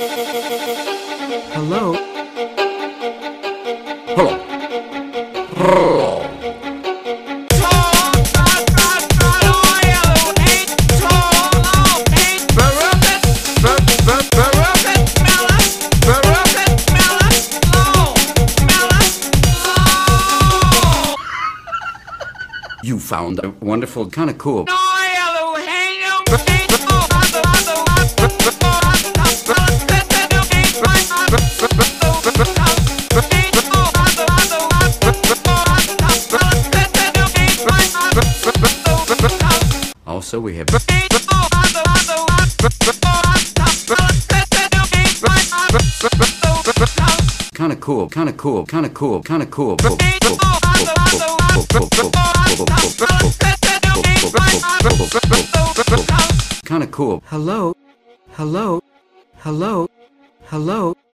Hello? Hello. You found a wonderful, kind of cool. Also, we have kind of cool, kind of cool, kind of cool, kind of cool. Kind of cool. Hello? Hello? Hello? Hello?